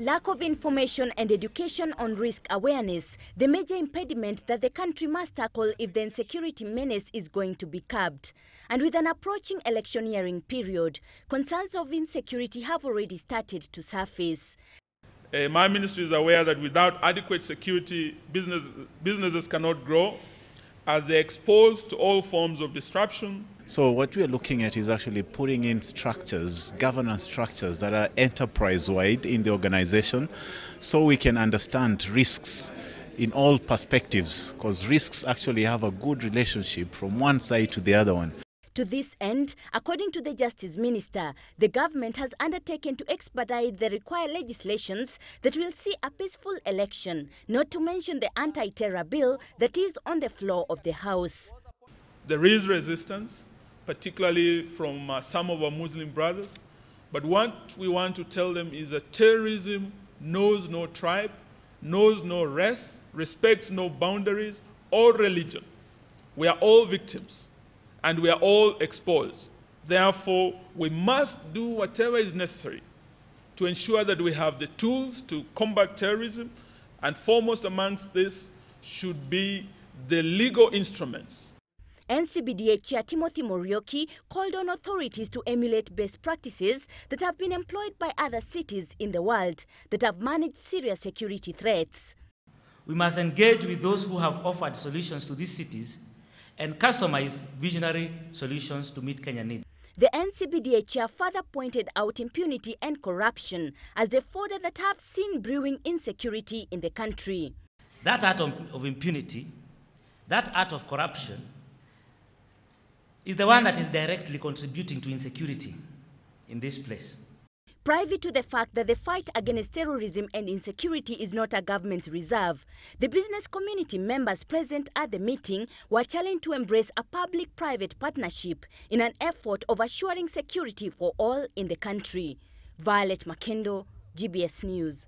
Lack of information and education on risk awareness, the major impediment that the country must tackle if the insecurity menace is going to be curbed. And with an approaching electioneering period, concerns of insecurity have already started to surface. Uh, my ministry is aware that without adequate security, business, businesses cannot grow as they're exposed to all forms of disruption, So what we are looking at is actually putting in structures, governance structures that are enterprise-wide in the organization so we can understand risks in all perspectives because risks actually have a good relationship from one side to the other one. To this end, according to the Justice Minister, the government has undertaken to expedite the required legislations that will see a peaceful election, not to mention the anti-terror bill that is on the floor of the House. There is resistance, particularly from uh, some of our Muslim brothers. But what we want to tell them is that terrorism knows no tribe, knows no race, respects no boundaries or religion. We are all victims and we are all exposed. Therefore, we must do whatever is necessary to ensure that we have the tools to combat terrorism, and foremost amongst this should be the legal instruments NCBDA Chair Timothy Muriuki called on authorities to emulate best practices that have been employed by other cities in the world that have managed serious security threats. We must engage with those who have offered solutions to these cities and customize visionary solutions to meet Kenya needs. The NCBDA chair further pointed out impunity and corruption as the fodder that have seen brewing insecurity in the country. That art of, of impunity, that art of corruption, is the one that is directly contributing to insecurity in this place. Private to the fact that the fight against terrorism and insecurity is not a government reserve, the business community members present at the meeting were challenged to embrace a public-private partnership in an effort of assuring security for all in the country. Violet Makendo, GBS News.